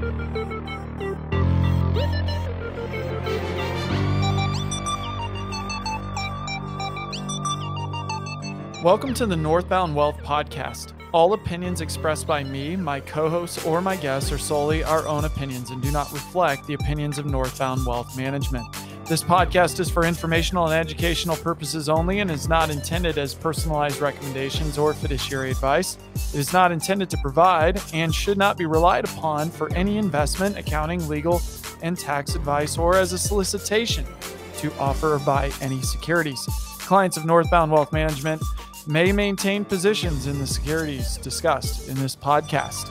Welcome to the Northbound Wealth Podcast. All opinions expressed by me, my co hosts, or my guests are solely our own opinions and do not reflect the opinions of Northbound Wealth Management. This podcast is for informational and educational purposes only and is not intended as personalized recommendations or fiduciary advice. It is not intended to provide and should not be relied upon for any investment, accounting, legal, and tax advice or as a solicitation to offer or buy any securities. Clients of Northbound Wealth Management may maintain positions in the securities discussed in this podcast.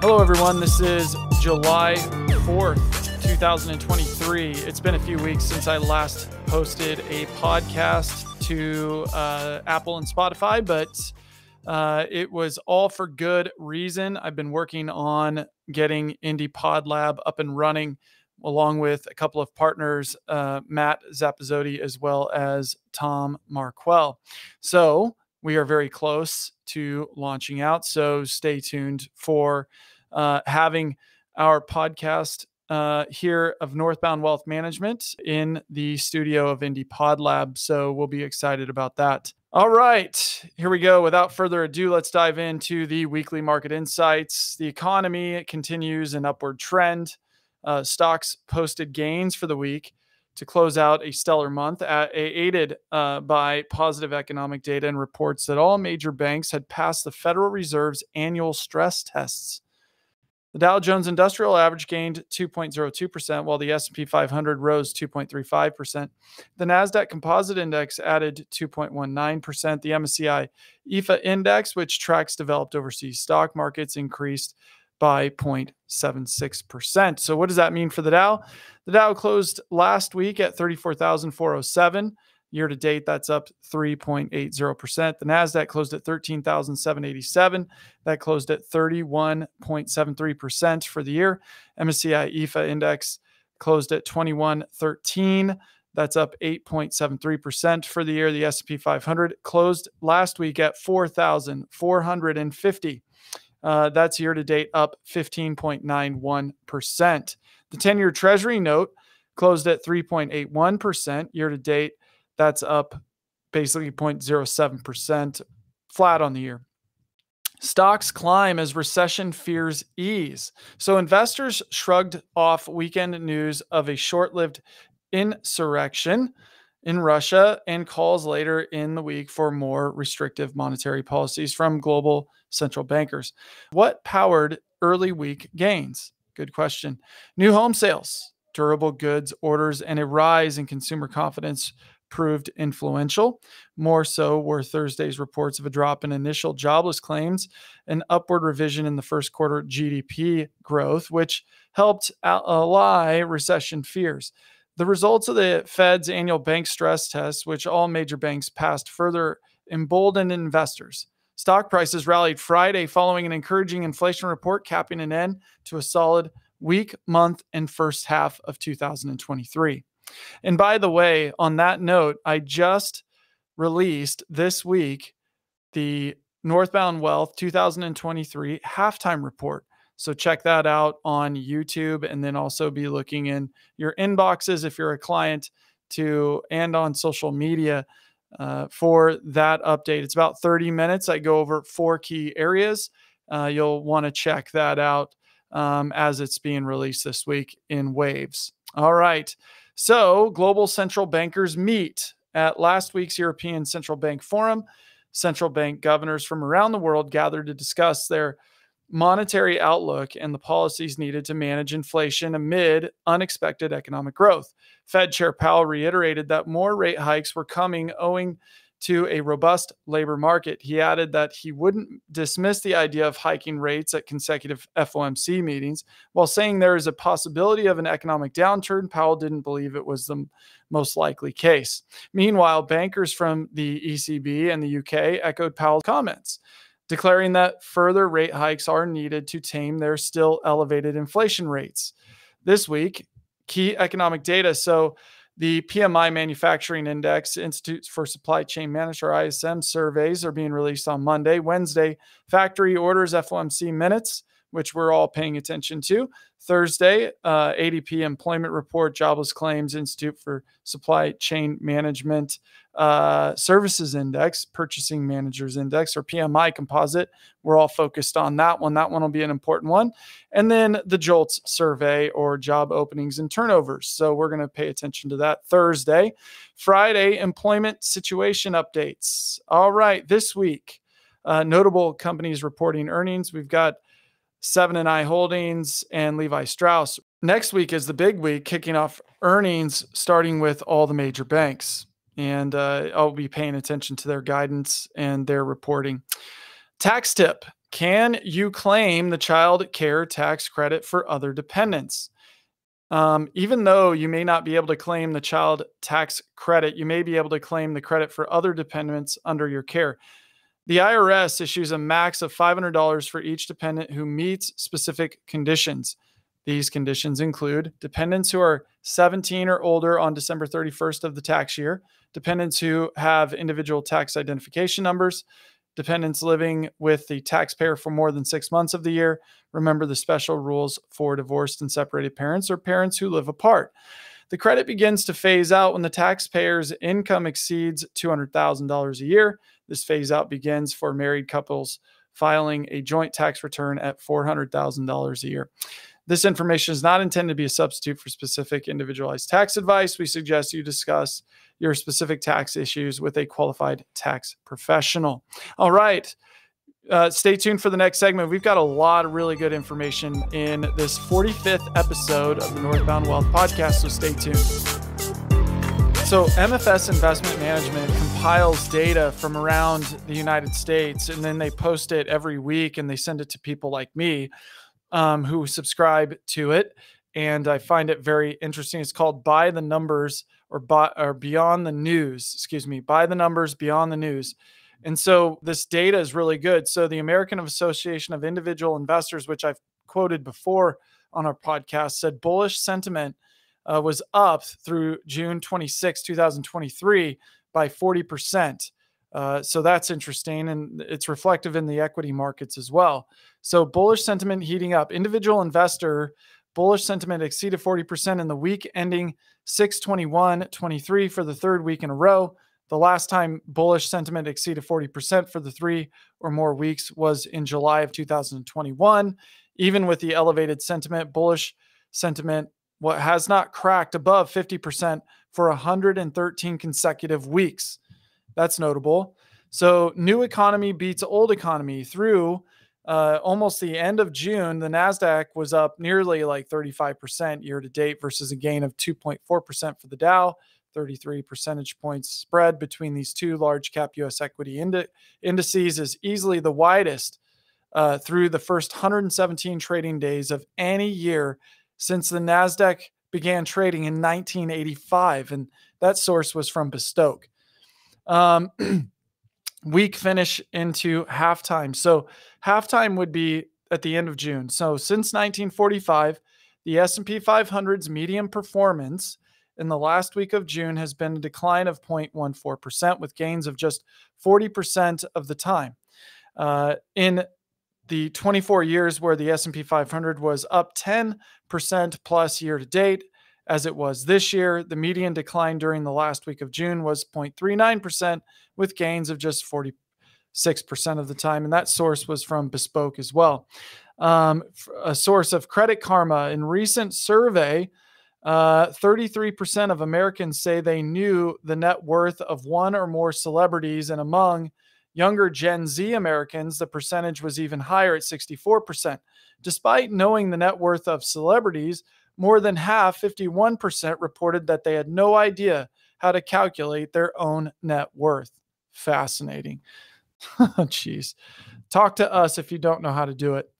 Hello, everyone. This is July 4th, 2023. It's been a few weeks since I last posted a podcast to uh, Apple and Spotify, but uh, it was all for good reason. I've been working on getting Indie Pod Lab up and running along with a couple of partners, uh, Matt Zappazotti as well as Tom Marquell. So we are very close to launching out. So stay tuned for uh, having our podcast uh, here of Northbound Wealth Management in the studio of Indie Pod Lab. So we'll be excited about that. All right, here we go. Without further ado, let's dive into the weekly market insights. The economy continues an upward trend. Uh, stocks posted gains for the week to close out a stellar month, at, aided uh, by positive economic data and reports that all major banks had passed the Federal Reserve's annual stress tests. The Dow Jones Industrial Average gained 2.02%, while the S&P 500 rose 2.35%. The Nasdaq Composite Index added 2.19%. The MSCI EAFE Index, which tracks developed overseas stock markets, increased by 0.76%. So, what does that mean for the Dow? The Dow closed last week at 34,407. Year to date, that's up 3.80%. The NASDAQ closed at 13,787. That closed at 31.73% for the year. MSCI EAFE index closed at 2113. That's up 8.73% for the year. The S&P 500 closed last week at 4,450. Uh, that's year to date up 15.91%. The 10 year Treasury note closed at 3.81% year to date. That's up basically 0.07%, flat on the year. Stocks climb as recession fears ease. So investors shrugged off weekend news of a short lived insurrection in Russia and calls later in the week for more restrictive monetary policies from global central bankers. What powered early week gains? Good question. New home sales, durable goods orders, and a rise in consumer confidence proved influential. More so were Thursday's reports of a drop in initial jobless claims, an upward revision in the first quarter GDP growth, which helped allay recession fears. The results of the Fed's annual bank stress test, which all major banks passed, further emboldened investors. Stock prices rallied Friday following an encouraging inflation report, capping an end to a solid week, month, and first half of 2023. And by the way, on that note, I just released this week the Northbound Wealth 2023 halftime report. So check that out on YouTube and then also be looking in your inboxes if you're a client to and on social media uh, for that update. It's about 30 minutes. I go over four key areas. Uh, you'll want to check that out um, as it's being released this week in waves. All right. So, global central bankers meet at last week's European Central Bank Forum. Central bank governors from around the world gathered to discuss their monetary outlook and the policies needed to manage inflation amid unexpected economic growth. Fed Chair Powell reiterated that more rate hikes were coming owing to a robust labor market. He added that he wouldn't dismiss the idea of hiking rates at consecutive FOMC meetings. While saying there is a possibility of an economic downturn, Powell didn't believe it was the most likely case. Meanwhile, bankers from the ECB and the UK echoed Powell's comments declaring that further rate hikes are needed to tame their still elevated inflation rates. This week, key economic data. So, the PMI Manufacturing Index, Institute for Supply Chain Manager ISM surveys are being released on Monday. Wednesday, factory orders, FOMC minutes, which we're all paying attention to. Thursday, uh, ADP Employment Report, Jobless Claims, Institute for Supply Chain Management uh, Services Index, Purchasing Managers Index, or PMI composite. We're all focused on that one. That one will be an important one. And then the JOLTS survey or job openings and turnovers. So we're going to pay attention to that Thursday. Friday, employment situation updates. All right, this week, uh, notable companies reporting earnings. We've got Seven and I Holdings and Levi Strauss. Next week is the big week, kicking off earnings, starting with all the major banks. And uh, I'll be paying attention to their guidance and their reporting. Tax tip Can you claim the child care tax credit for other dependents? Um, even though you may not be able to claim the child tax credit, you may be able to claim the credit for other dependents under your care. The IRS issues a max of $500 for each dependent who meets specific conditions. These conditions include dependents who are 17 or older on December 31st of the tax year, dependents who have individual tax identification numbers, dependents living with the taxpayer for more than six months of the year. Remember the special rules for divorced and separated parents or parents who live apart. The credit begins to phase out when the taxpayer's income exceeds $200,000 a year. This phase out begins for married couples filing a joint tax return at $400,000 a year. This information is not intended to be a substitute for specific individualized tax advice. We suggest you discuss your specific tax issues with a qualified tax professional. All right. Uh, stay tuned for the next segment. We've got a lot of really good information in this 45th episode of the Northbound Wealth podcast, so stay tuned. So, MFS Investment Management compiles data from around the United States and then they post it every week and they send it to people like me um, who subscribe to it. And I find it very interesting. It's called By the Numbers or, by, or Beyond the News, excuse me, By the Numbers Beyond the News. And so this data is really good. So, the American Association of Individual Investors, which I've quoted before on our podcast, said bullish sentiment uh, was up through June 26, 2023 by 40%. Uh, so that's interesting. And it's reflective in the equity markets as well. So bullish sentiment heating up. Individual investor bullish sentiment exceeded 40% in the week ending 621.23 for the third week in a row. The last time bullish sentiment exceeded 40% for the three or more weeks was in July of 2021. Even with the elevated sentiment, bullish sentiment what has not cracked above 50% for 113 consecutive weeks. That's notable. So, new economy beats old economy through uh, almost the end of June. The NASDAQ was up nearly like 35% year to date versus a gain of 2.4% for the Dow. 33 percentage points spread between these two large cap US equity indi- indices is easily the widest uh, through the first 117 trading days of any year since the NASDAQ began trading in 1985. And that source was from Bespoke. Um, week finish into halftime. So halftime would be at the end of June. So since 1945, the S&P 500's median performance in the last week of June has been a decline of 0.14% with gains of just 40% of the time. Uh, in the 24 years where the S&P 500 was up 10% plus year to date as it was this year. The median decline during the last week of June was 0.39% with gains of just 46% of the time and that source was from Bespoke as well. Um, a source of Credit Karma in recent survey uh, 33% of Americans say they knew the net worth of one or more celebrities, and among Younger Gen Z Americans, the percentage was even higher at 64%. Despite knowing the net worth of celebrities, more than half, 51%, reported that they had no idea how to calculate their own net worth. Fascinating. Jeez. Talk to us if you don't know how to do it.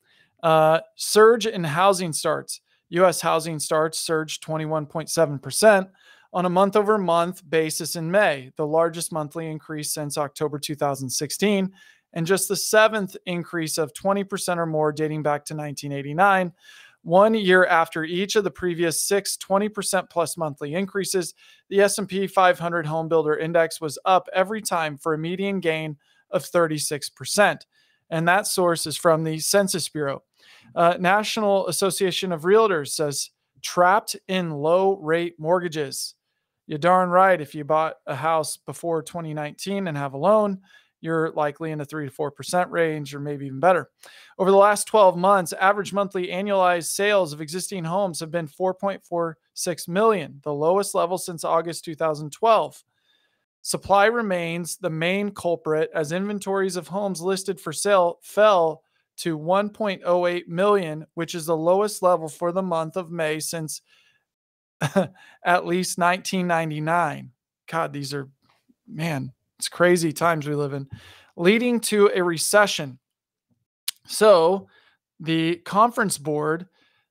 Uh, surge in housing starts. U.S. housing starts surged 21.7% on a month over month basis in May, the largest monthly increase since October 2016, and just the seventh increase of 20% or more dating back to 1989. One year after each of the previous six 20% plus monthly increases, the S&P 500 Home Builder Index was up every time for a median gain of 36%. And that source is from the Census Bureau. Uh, National Association of Realtors says trapped in low rate mortgages. You're darn right. If you bought a house before 2019 and have a loan, you're likely in the 3 to 4% range or maybe even better. Over the last 12 months, average monthly annualized sales of existing homes have been 4.46 million, the lowest level since August 2012. Supply remains the main culprit as inventories of homes listed for sale fell to 1.08 million, which is the lowest level for the month of May since at least 1999. God, these are, man, it's crazy times we live in, leading to a recession. So, the conference board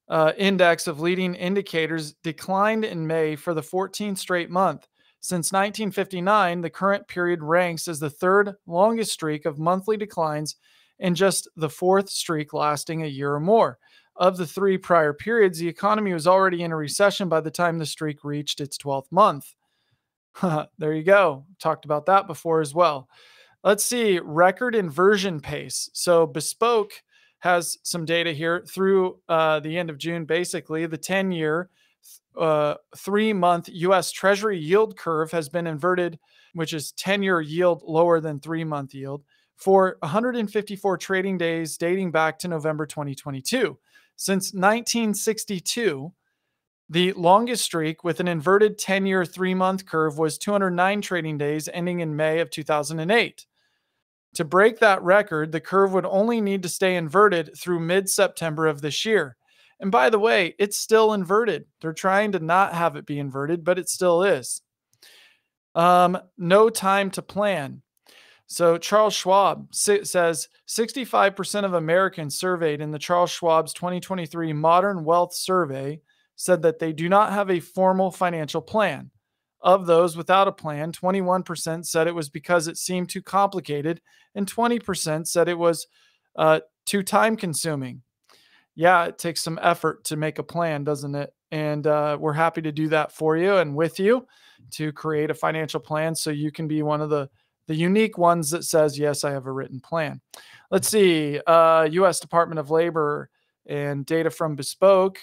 uh, index of leading indicators declined in May for the 14th straight month. Since 1959, the current period ranks as the third longest streak of monthly declines and just the fourth streak lasting a year or more. Of the three prior periods, the economy was already in a recession by the time the streak reached its 12th month. there you go. Talked about that before as well. Let's see record inversion pace. So Bespoke has some data here through uh, the end of June. Basically, the 10 year, uh, three month US Treasury yield curve has been inverted, which is 10 year yield lower than three month yield, for 154 trading days dating back to November 2022. Since 1962, the longest streak with an inverted 10 year, three month curve was 209 trading days ending in May of 2008. To break that record, the curve would only need to stay inverted through mid September of this year. And by the way, it's still inverted. They're trying to not have it be inverted, but it still is. Um, no time to plan. So Charles Schwab says 65% of Americans surveyed in the Charles Schwab's 2023 Modern Wealth Survey said that they do not have a formal financial plan. Of those without a plan, 21% said it was because it seemed too complicated, and 20% said it was uh, too time consuming. Yeah, it takes some effort to make a plan, doesn't it? And uh, we're happy to do that for you and with you to create a financial plan so you can be one of the the unique ones that says yes i have a written plan let's see uh, us department of labor and data from bespoke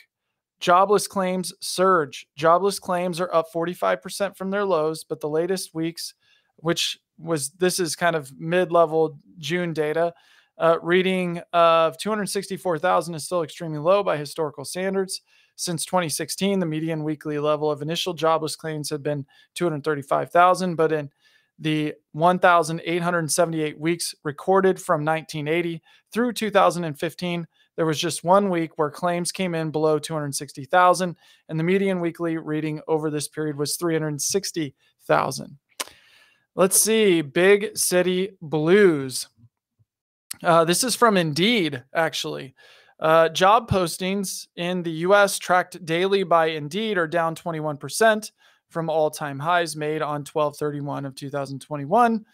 Jobless claims surge. Jobless claims are up 45% from their lows, but the latest weeks, which was this is kind of mid level June data, uh, reading of 264,000 is still extremely low by historical standards. Since 2016, the median weekly level of initial jobless claims had been 235,000, but in the 1,878 weeks recorded from 1980 through 2015, there was just one week where claims came in below 260,000, and the median weekly reading over this period was 360,000. Let's see, big city blues. Uh, this is from Indeed, actually. Uh, job postings in the US tracked daily by Indeed are down 21% from all time highs made on 1231 of 2021.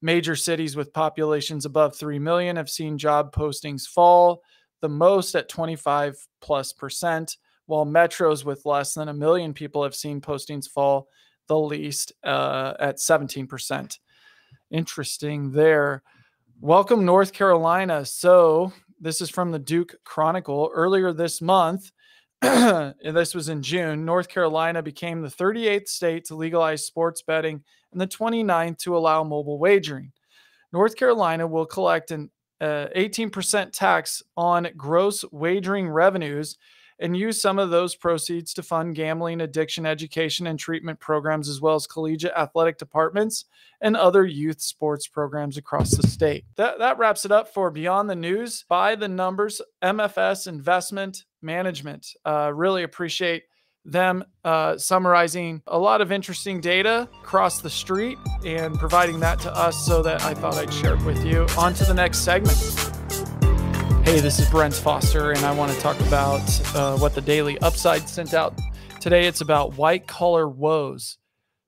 Major cities with populations above 3 million have seen job postings fall the most at 25 plus percent, while metros with less than a million people have seen postings fall the least uh, at 17%. Interesting there. Welcome, North Carolina. So, this is from the Duke Chronicle. Earlier this month, and this was in June, North Carolina became the 38th state to legalize sports betting and the 29th to allow mobile wagering. North Carolina will collect an uh, 18% tax on gross wagering revenues and use some of those proceeds to fund gambling, addiction, education, and treatment programs, as well as collegiate athletic departments and other youth sports programs across the state. That, that wraps it up for Beyond the News by the numbers MFS Investment Management. Uh, really appreciate them uh, summarizing a lot of interesting data across the street and providing that to us so that I thought I'd share it with you. On to the next segment. Hey, this is Brent Foster, and I want to talk about uh, what the Daily Upside sent out today. It's about white collar woes.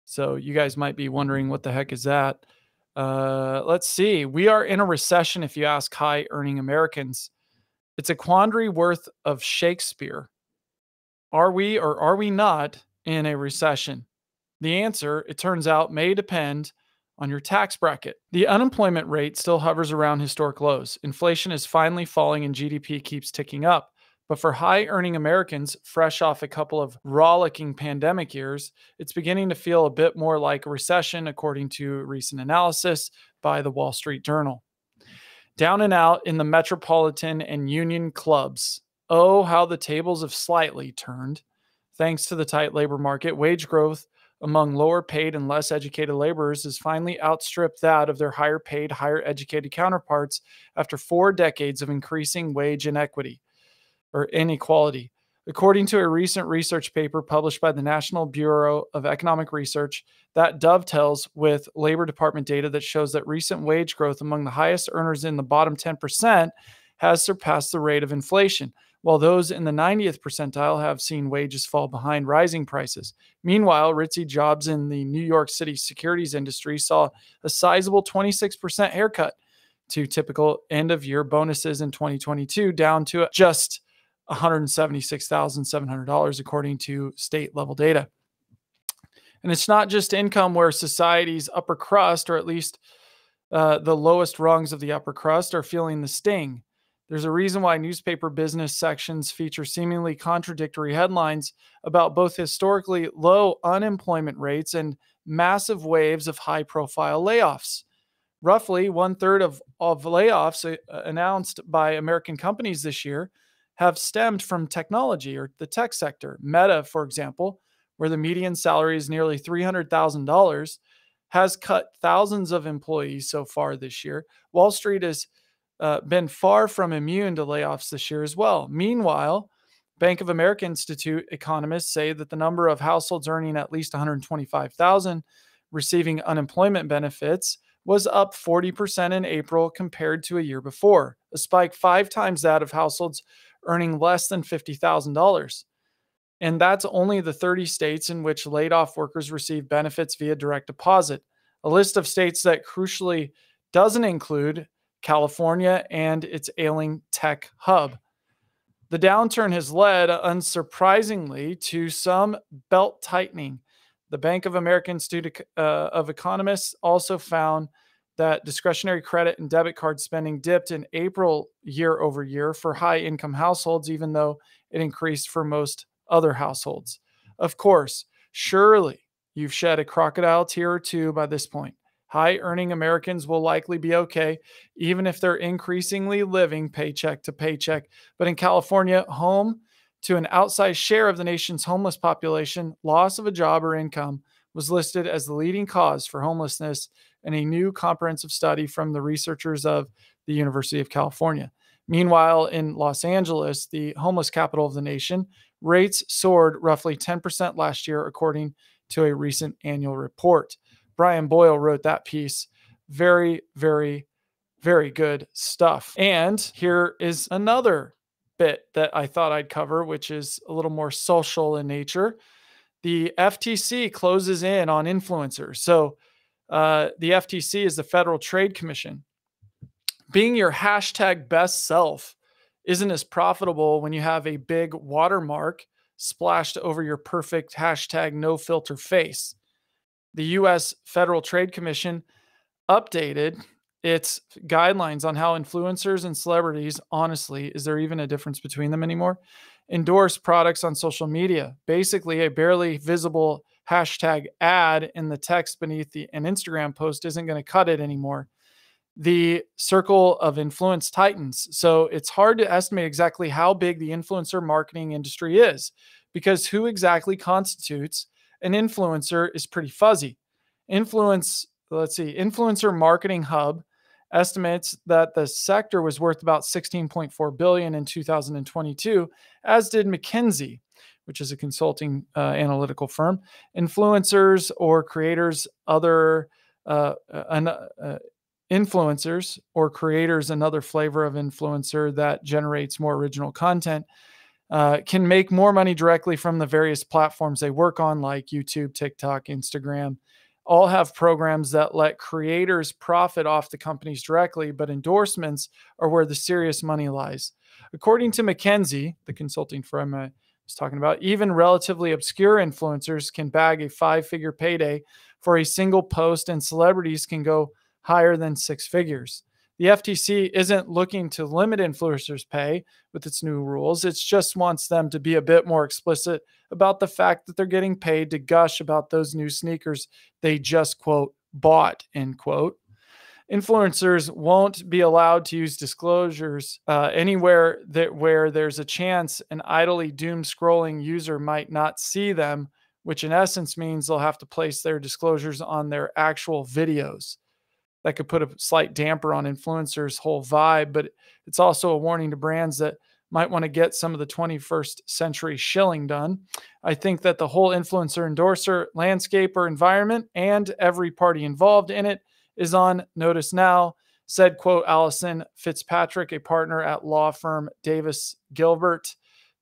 So, you guys might be wondering what the heck is that? Uh, let's see. We are in a recession if you ask high earning Americans. It's a quandary worth of Shakespeare. Are we or are we not in a recession? The answer, it turns out, may depend on your tax bracket. The unemployment rate still hovers around historic lows. Inflation is finally falling and GDP keeps ticking up. But for high earning Americans, fresh off a couple of rollicking pandemic years, it's beginning to feel a bit more like a recession, according to recent analysis by the Wall Street Journal. Down and out in the metropolitan and union clubs. Oh, how the tables have slightly turned. Thanks to the tight labor market, wage growth among lower paid and less educated laborers has finally outstripped that of their higher paid, higher educated counterparts after four decades of increasing wage inequity or inequality. According to a recent research paper published by the National Bureau of Economic Research, that dovetails with Labor Department data that shows that recent wage growth among the highest earners in the bottom 10% has surpassed the rate of inflation, while those in the 90th percentile have seen wages fall behind rising prices. Meanwhile, ritzy jobs in the New York City securities industry saw a sizable 26% haircut to typical end of year bonuses in 2022, down to just $176,700, according to state level data. And it's not just income where society's upper crust, or at least uh, the lowest rungs of the upper crust, are feeling the sting. There's a reason why newspaper business sections feature seemingly contradictory headlines about both historically low unemployment rates and massive waves of high profile layoffs. Roughly one third of, of layoffs uh, announced by American companies this year have stemmed from technology or the tech sector. Meta, for example, where the median salary is nearly $300,000, has cut thousands of employees so far this year. Wall Street has uh, been far from immune to layoffs this year as well. Meanwhile, Bank of America Institute economists say that the number of households earning at least 125,000 receiving unemployment benefits was up 40% in April compared to a year before, a spike 5 times that of households earning less than $50,000. And that's only the 30 states in which laid off workers receive benefits via direct deposit. A list of states that crucially doesn't include California, and its ailing tech hub. The downturn has led, unsurprisingly, to some belt tightening. The Bank of America Institute uh, of Economists also found that discretionary credit and debit card spending dipped in April year over year for high income households, even though it increased for most other households. Of course, surely you've shed a crocodile tear or two by this point. High earning Americans will likely be okay, even if they're increasingly living paycheck to paycheck. But in California, home to an outsized share of the nation's homeless population, loss of a job or income was listed as the leading cause for homelessness in a new comprehensive study from the researchers of the University of California. Meanwhile, in Los Angeles, the homeless capital of the nation, rates soared roughly 10% last year, according to a recent annual report. Brian Boyle wrote that piece. Very, very, very good stuff. And here is another bit that I thought I'd cover, which is a little more social in nature. The FTC closes in on influencers. So, uh, the FTC is the Federal Trade Commission. Being your hashtag best self isn't as profitable when you have a big watermark splashed over your perfect hashtag no filter face the US Federal Trade Commission updated its guidelines on how influencers and celebrities, honestly, is there even a difference between them anymore? Endorse products on social media. Basically, a barely visible hashtag ad in the text beneath the, an Instagram post isn't going to cut it anymore. The circle of influence tightens. So it's hard to estimate exactly how big the influencer marketing industry is because who exactly constitutes an influencer is pretty fuzzy. Influence, let's see, Influencer Marketing Hub estimates that the sector was worth about 16.4 billion in 2022, as did McKinsey, which is a consulting uh, analytical firm. Influencers or creators, other uh, uh, uh, influencers or creators, another flavor of influencer that generates more original content uh, can make more money directly from the various platforms they work on, like YouTube, TikTok, Instagram. All have programs that let creators profit off the companies directly, but endorsements are where the serious money lies. According to McKinsey, the consulting firm I was talking about, even relatively obscure influencers can bag a five figure payday for a single post, and celebrities can go higher than six figures. The FTC isn't looking to limit influencers' pay with its new rules. It just wants them to be a bit more explicit about the fact that they're getting paid to gush about those new sneakers they just, quote, bought, end quote. Influencers won't be allowed to use disclosures uh, anywhere that where there's a chance an idly doom scrolling user might not see them, which in essence means they'll have to place their disclosures on their actual videos that could put a slight damper on influencers' whole vibe. But it's also a warning to brands that might want to get some of the 21st century shilling done. I think that the whole influencer endorser landscape or environment and every party involved in it is on notice now. Said, quote, Allison Fitzpatrick, a partner at law firm Davis Gilbert,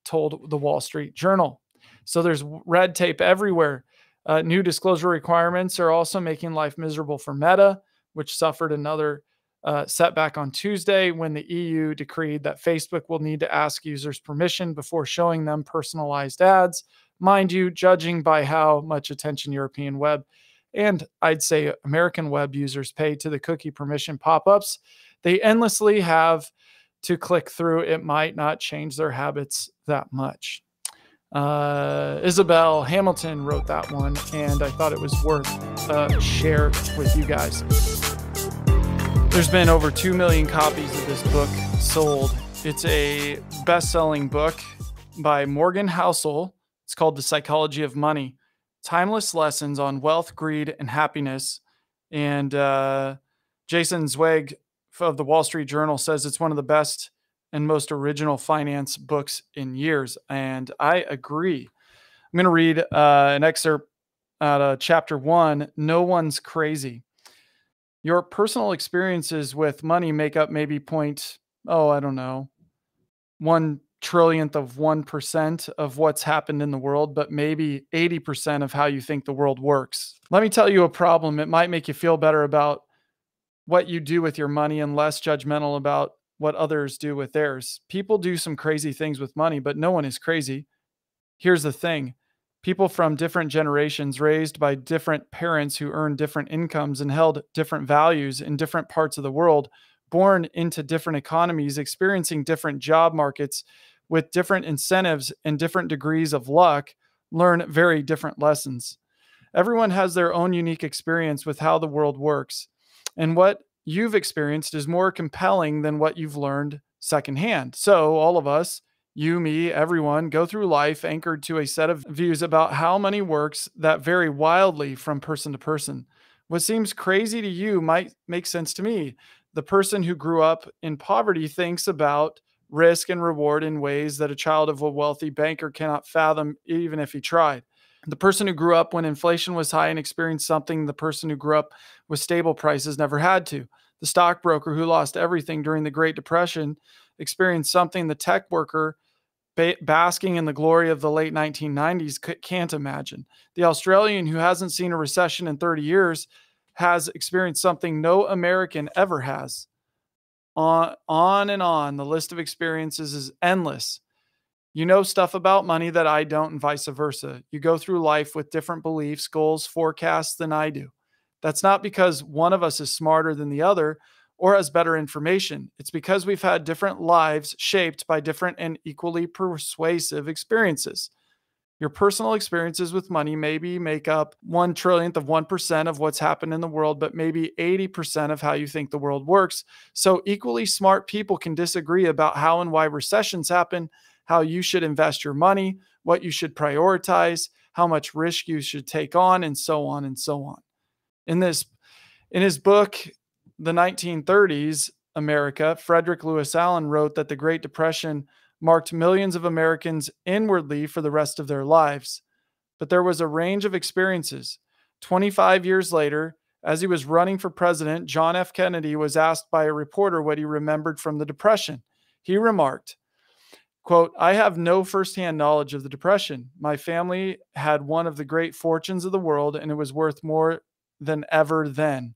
told the Wall Street Journal. So there's red tape everywhere. Uh, new disclosure requirements are also making life miserable for Meta which suffered another uh, setback on Tuesday when the EU decreed that Facebook will need to ask users permission before showing them personalized ads. Mind you, judging by how much attention European web and I'd say American web users pay to the cookie permission pop ups, they endlessly have to click through. It might not change their habits that much. Uh, Isabel Hamilton wrote that one, and I thought it was worth a share with you guys. There's been over 2 million copies of this book sold. It's a best selling book by Morgan Housel. It's called The Psychology of Money Timeless Lessons on Wealth, Greed, and Happiness. And uh, Jason Zweig of the Wall Street Journal says it's one of the best and most original finance books in years. And I agree. I'm going to read uh, an excerpt out of chapter one No One's Crazy. Your personal experiences with money make up maybe point, oh, I don't know, one trillionth of 1% of what's happened in the world, but maybe 80% of how you think the world works. Let me tell you a problem. It might make you feel better about what you do with your money and less judgmental about what others do with theirs. People do some crazy things with money, but no one is crazy. Here's the thing people from different generations raised by different parents who earned different incomes and held different values in different parts of the world, born into different economies, experiencing different job markets with different incentives and different degrees of luck, learn very different lessons. Everyone has their own unique experience with how the world works. And what you've experienced is more compelling than what you've learned secondhand. So, all of us, you, me, everyone, go through life anchored to a set of views about how money works that vary wildly from person to person. What seems crazy to you might make sense to me. The person who grew up in poverty thinks about risk and reward in ways that a child of a wealthy banker cannot fathom, even if he tried. The person who grew up when inflation was high and experienced something the person who grew up with stable prices never had to. The stockbroker who lost everything during the Great Depression experienced something the tech worker ba- basking in the glory of the late 1990s c- can't imagine. The Australian who hasn't seen a recession in 30 years has experienced something no American ever has. On, on and on, the list of experiences is endless. You know stuff about money that I don't, and vice versa. You go through life with different beliefs, goals, forecasts than I do. That's not because one of us is smarter than the other or has better information. It's because we've had different lives shaped by different and equally persuasive experiences. Your personal experiences with money maybe make up one trillionth of 1% of what's happened in the world, but maybe 80% of how you think the world works. So, equally smart people can disagree about how and why recessions happen, how you should invest your money, what you should prioritize, how much risk you should take on, and so on and so on. In this, in his book, The 1930s America, Frederick Lewis Allen wrote that the Great Depression marked millions of Americans inwardly for the rest of their lives. But there was a range of experiences. 25 years later, as he was running for president, John F. Kennedy was asked by a reporter what he remembered from the Depression. He remarked, quote, I have no firsthand knowledge of the Depression. My family had one of the great fortunes of the world, and it was worth more than ever then.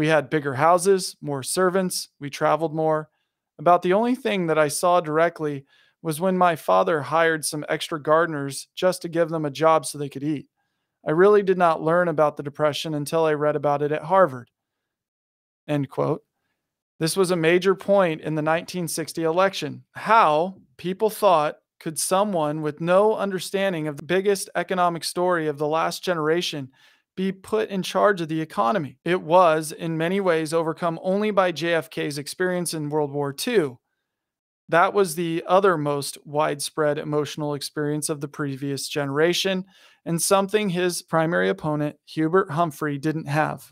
We had bigger houses, more servants, we traveled more. About the only thing that I saw directly was when my father hired some extra gardeners just to give them a job so they could eat. I really did not learn about the Depression until I read about it at Harvard. End quote. This was a major point in the 1960 election. How people thought could someone with no understanding of the biggest economic story of the last generation be put in charge of the economy? It was, in many ways, overcome only by JFK's experience in World War II. That was the other most widespread emotional experience of the previous generation, and something his primary opponent, Hubert Humphrey, didn't have.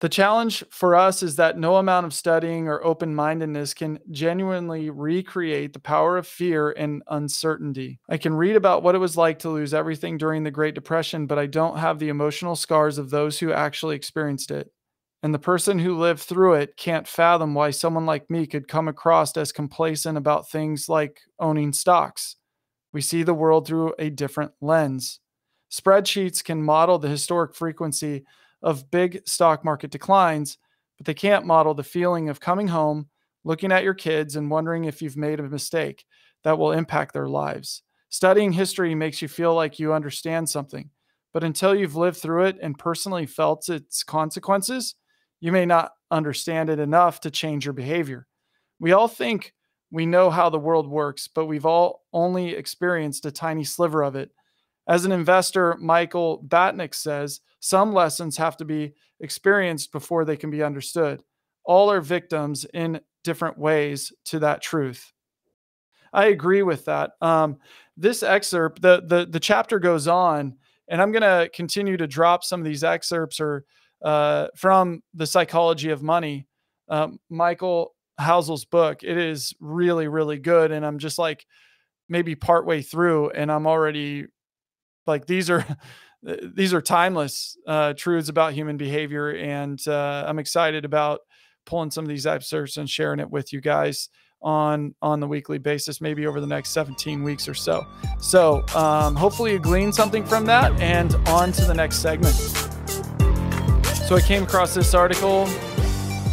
The challenge for us is that no amount of studying or open mindedness can genuinely recreate the power of fear and uncertainty. I can read about what it was like to lose everything during the Great Depression, but I don't have the emotional scars of those who actually experienced it. And the person who lived through it can't fathom why someone like me could come across as complacent about things like owning stocks. We see the world through a different lens. Spreadsheets can model the historic frequency of big stock market declines, but they can't model the feeling of coming home, looking at your kids, and wondering if you've made a mistake that will impact their lives. Studying history makes you feel like you understand something, but until you've lived through it and personally felt its consequences, you may not understand it enough to change your behavior. We all think we know how the world works, but we've all only experienced a tiny sliver of it. As an investor, Michael Batnick says, some lessons have to be experienced before they can be understood. All are victims in different ways to that truth. I agree with that. Um, this excerpt, the, the the chapter goes on, and I'm going to continue to drop some of these excerpts or uh, from the psychology of money, um, Michael Housel's book. It is really really good, and I'm just like maybe partway through, and I'm already like these are these are timeless uh, truths about human behavior, and uh, I'm excited about pulling some of these excerpts and sharing it with you guys on on the weekly basis, maybe over the next 17 weeks or so. So um, hopefully you glean something from that, and on to the next segment. So I came across this article.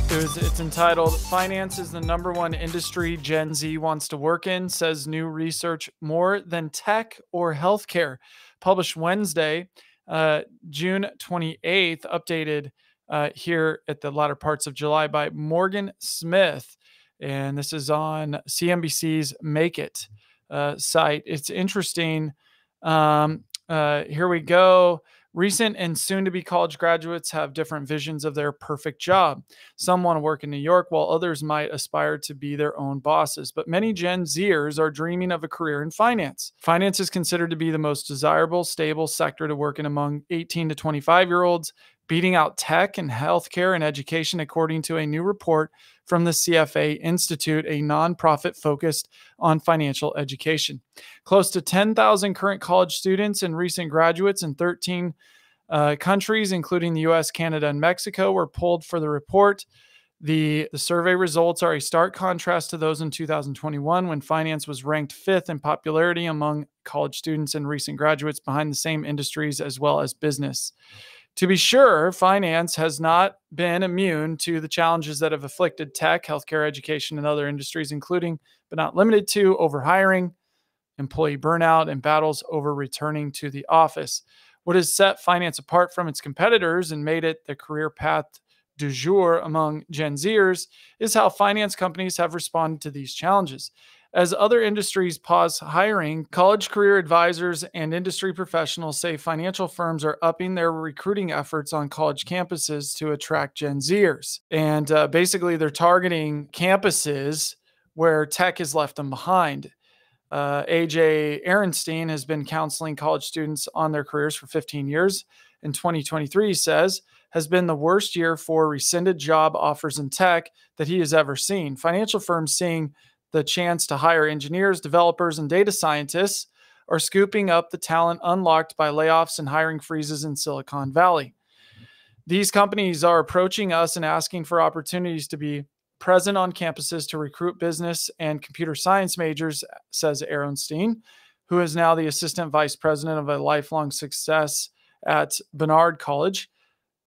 It was, it's entitled "Finance is the number one industry Gen Z wants to work in," says new research more than tech or healthcare published Wednesday, uh, June 28th, updated uh, here at the latter parts of July by Morgan Smith. And this is on CNBC's Make It uh, site. It's interesting. Um, uh, here we go. Recent and soon to be college graduates have different visions of their perfect job. Some want to work in New York, while others might aspire to be their own bosses. But many Gen Zers are dreaming of a career in finance. Finance is considered to be the most desirable, stable sector to work in among 18 to 25 year olds, beating out tech and healthcare and education, according to a new report from the CFA Institute, a nonprofit focused on financial education. Close to 10,000 current college students and recent graduates in 13 uh, countries, including the US, Canada, and Mexico, were polled for the report. The, the survey results are a stark contrast to those in 2021 when finance was ranked fifth in popularity among college students and recent graduates behind the same industries as well as business. To be sure, finance has not been immune to the challenges that have afflicted tech, healthcare, education, and other industries, including but not limited to overhiring, employee burnout, and battles over returning to the office. What has set finance apart from its competitors and made it the career path du jour among Gen Zers is how finance companies have responded to these challenges. As other industries pause hiring, college career advisors and industry professionals say financial firms are upping their recruiting efforts on college campuses to attract Gen Zers. And uh, basically, they're targeting campuses where tech has left them behind. Uh, AJ Ehrenstein has been counseling college students on their careers for 15 years. In 2023, he says, has been the worst year for rescinded job offers in tech that he has ever seen. Financial firms seeing the chance to hire engineers, developers, and data scientists are scooping up the talent unlocked by layoffs and hiring freezes in Silicon Valley. These companies are approaching us and asking for opportunities to be present on campuses to recruit business and computer science majors, says Ehrenstein, who is now the assistant vice president of a lifelong success at Barnard College.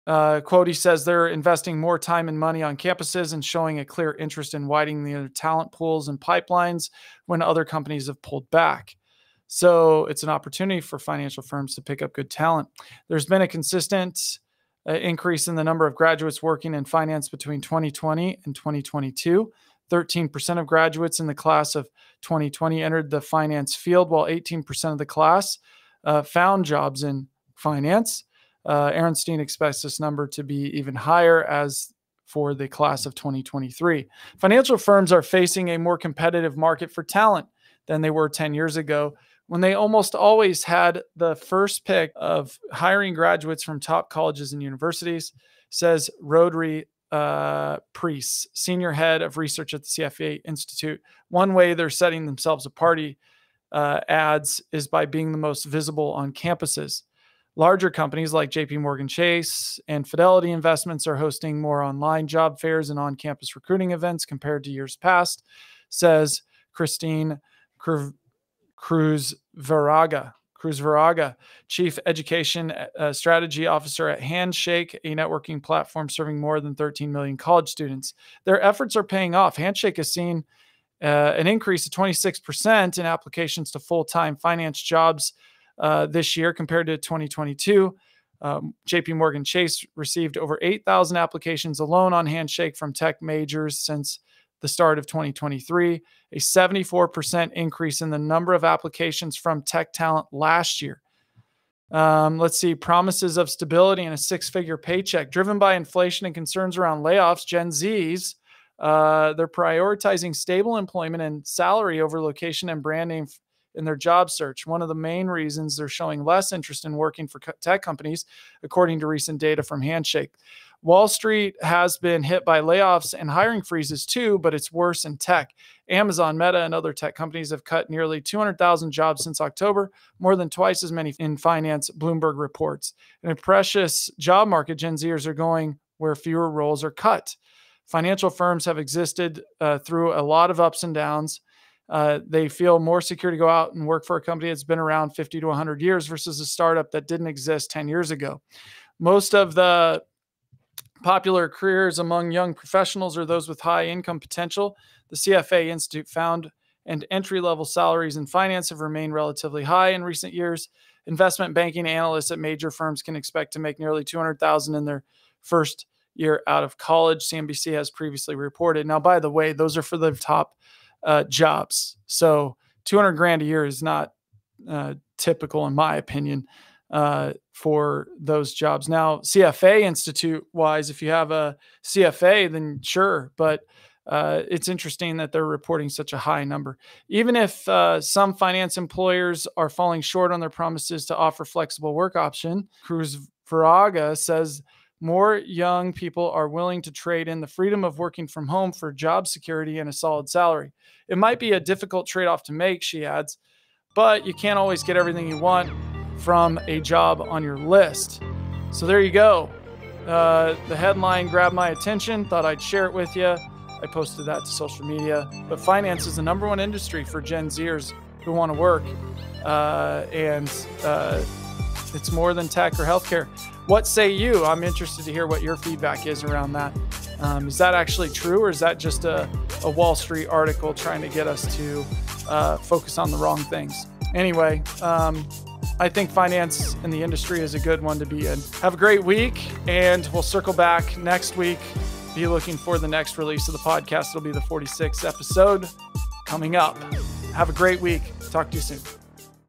Uh, quote, he says they're investing more time and money on campuses and showing a clear interest in widening their talent pools and pipelines when other companies have pulled back. So it's an opportunity for financial firms to pick up good talent. There's been a consistent uh, increase in the number of graduates working in finance between 2020 and 2022. 13% of graduates in the class of 2020 entered the finance field, while 18% of the class uh, found jobs in finance. Uh, Aaronstein expects this number to be even higher as for the class of 2023. Financial firms are facing a more competitive market for talent than they were 10 years ago when they almost always had the first pick of hiring graduates from top colleges and universities, says Rhodri uh, Preece, senior head of research at the CFA Institute. One way they're setting themselves apart, uh, ads, is by being the most visible on campuses. Larger companies like JP Morgan Chase and Fidelity Investments are hosting more online job fairs and on campus recruiting events compared to years past, says Christine Cruz Varaga. Cruz Varaga, Chief Education uh, Strategy Officer at Handshake, a networking platform serving more than 13 million college students. Their efforts are paying off. Handshake has seen uh, an increase of 26% in applications to full time finance jobs uh, this year compared to 2022. Um, JP Morgan Chase received over 8,000 applications alone on Handshake from tech majors since the start of 2023, a 74% increase in the number of applications from tech talent last year. Um, let's see, promises of stability and a six figure paycheck driven by inflation and concerns around layoffs. Gen Zs, uh, they're prioritizing stable employment and salary over location and brand name in their job search. One of the main reasons they're showing less interest in working for tech companies, according to recent data from Handshake. Wall Street has been hit by layoffs and hiring freezes too, but it's worse in tech. Amazon, Meta, and other tech companies have cut nearly 200,000 jobs since October, more than twice as many in finance, Bloomberg reports. In a precious job market, Gen Zers are going where fewer roles are cut. Financial firms have existed uh, through a lot of ups and downs uh, they feel more secure to go out and work for a company that's been around 50 to 100 years versus a startup that didn't exist 10 years ago. Most of the popular careers among young professionals are those with high income potential. The CFA Institute found and entry level salaries in finance have remained relatively high in recent years. Investment banking analysts at major firms can expect to make nearly 200,000 in their first year out of college. CNBC has previously reported. Now, by the way, those are for the top uh, jobs. So 200 grand a year is not uh, typical, in my opinion, uh, for those jobs. Now, CFA Institute wise, if you have a CFA, then sure, but uh, it's interesting that they're reporting such a high number. Even if uh, some finance employers are falling short on their promises to offer flexible work option, Cruz Varaga says more young people are willing to trade in the freedom of working from home for job security and a solid salary. It might be a difficult trade off to make, she adds, but you can't always get everything you want from a job on your list. So there you go. Uh, the headline grabbed my attention, thought I'd share it with you. I posted that to social media. But finance is the number one industry for Gen Zers who want to work. Uh, and uh, it's more than tech or healthcare. What say you? I'm interested to hear what your feedback is around that. Um, is that actually true, or is that just a, a Wall Street article trying to get us to uh, focus on the wrong things? Anyway, um, I think finance in the industry is a good one to be in. Have a great week, and we'll circle back next week. Be looking for the next release of the podcast. It'll be the 46th episode coming up. Have a great week. Talk to you soon.